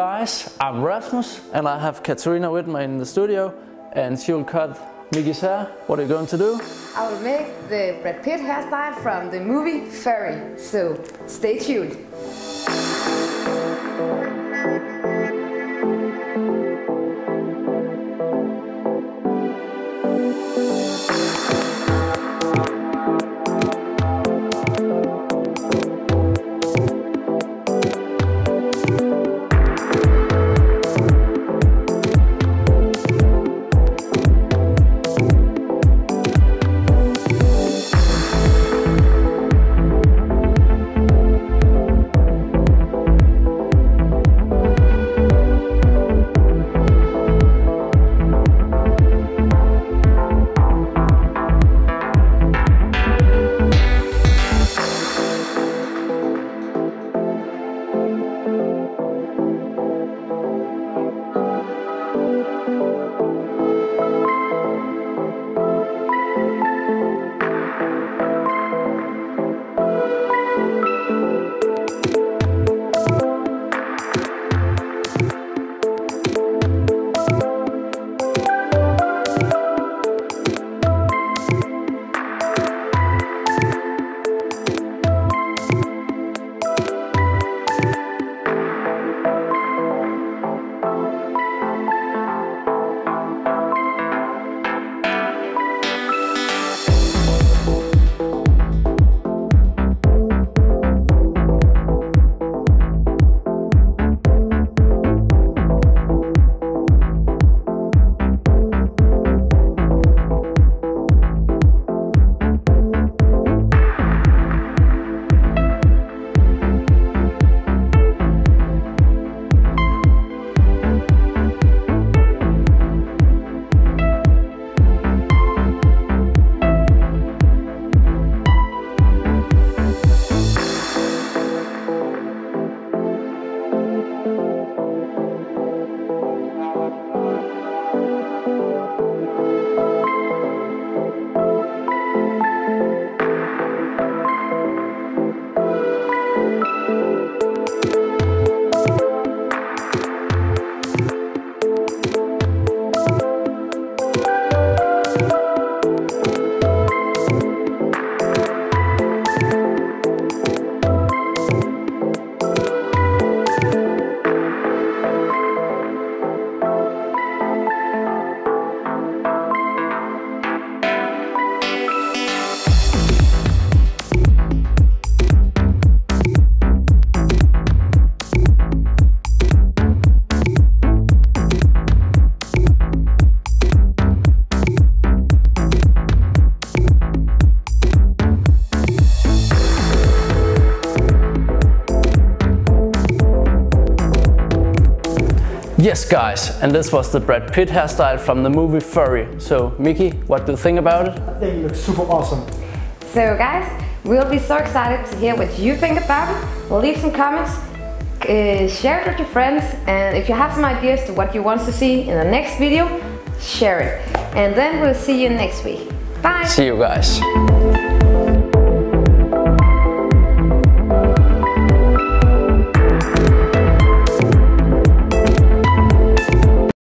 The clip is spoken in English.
guys, I'm Rasmus and I have Katerina with me in the studio and she will cut Micky's hair. What are you going to do? I will make the Brad Pitt hairstyle from the movie Fury, so stay tuned. Yes guys, and this was the Brad Pitt hairstyle from the movie Fury. So Micky, what do you think about it? I think it looks super awesome. So guys, we'll be so excited to hear what you think about it. We'll leave some comments, uh, share it with your friends, and if you have some ideas to what you want to see in the next video, share it. And then we'll see you next week. Bye! See you guys.